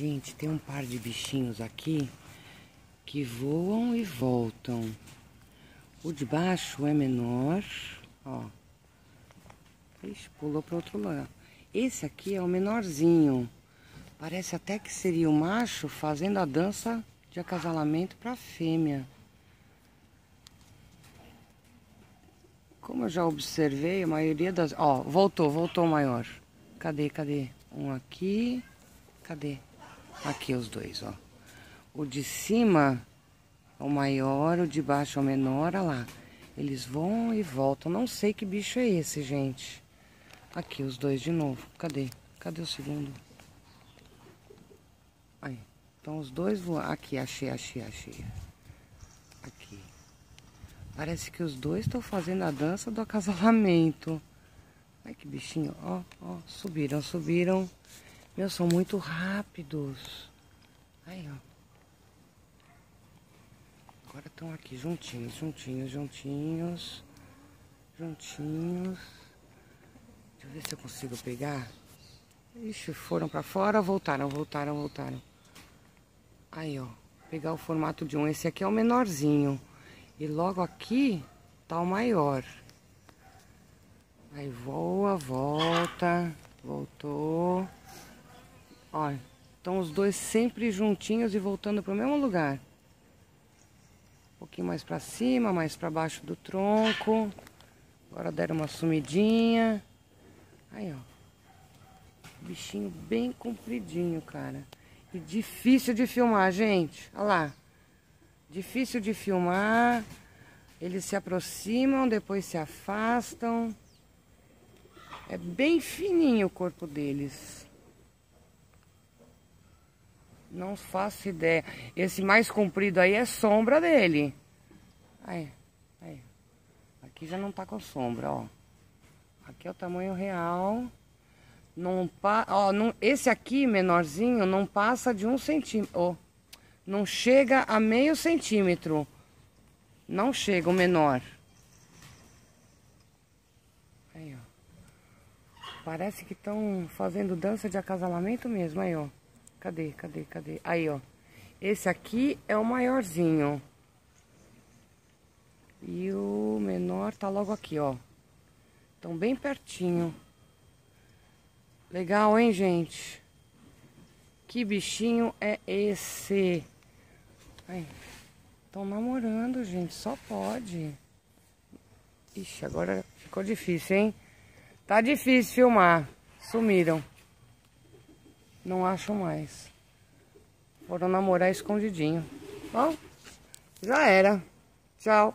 Gente, tem um par de bichinhos aqui que voam e voltam. O de baixo é menor, ó. Ixi, pulou para outro lado. Esse aqui é o menorzinho. Parece até que seria o macho fazendo a dança de acasalamento para a fêmea. Como eu já observei, a maioria das... Ó, voltou, voltou o maior. Cadê, cadê? Um aqui. Cadê? Aqui os dois, ó. O de cima é o maior, o de baixo é o menor, olha lá. Eles vão e voltam. Não sei que bicho é esse, gente. Aqui os dois de novo. Cadê? Cadê o segundo? Aí. Então os dois voam. Aqui, achei, achei, achei. Aqui. Parece que os dois estão fazendo a dança do acasalamento. Ai, que bichinho. Ó, ó. Subiram, subiram. Meu, são muito rápidos. Aí, ó. Agora estão aqui juntinhos, juntinhos, juntinhos. Juntinhos. Deixa eu ver se eu consigo pegar. Ixi, foram pra fora, voltaram, voltaram, voltaram. Aí, ó. Pegar o formato de um. Esse aqui é o menorzinho. E logo aqui tá o maior. Aí voa, volta, voltou. Olha, estão os dois sempre juntinhos e voltando para o mesmo lugar. Um pouquinho mais para cima, mais para baixo do tronco. Agora deram uma sumidinha. Aí, ó. Bichinho bem compridinho, cara. E difícil de filmar, gente. Olha lá. Difícil de filmar. Eles se aproximam, depois se afastam. É bem fininho o corpo deles. Não faço ideia. Esse mais comprido aí é sombra dele. Aí, aí. Aqui já não tá com sombra, ó. Aqui é o tamanho real. Não pa... ó, não... Esse aqui, menorzinho, não passa de um centímetro. Não chega a meio centímetro. Não chega o menor. Aí, ó. Parece que estão fazendo dança de acasalamento mesmo, aí, ó. Cadê, cadê, cadê? Aí, ó. Esse aqui é o maiorzinho. E o menor tá logo aqui, ó. Estão bem pertinho. Legal, hein, gente? Que bichinho é esse? Estão namorando, gente. Só pode. Ixi, agora ficou difícil, hein? Tá difícil filmar. Sumiram. Não acho mais. Foram namorar escondidinho. Bom, já era. Tchau.